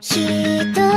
一人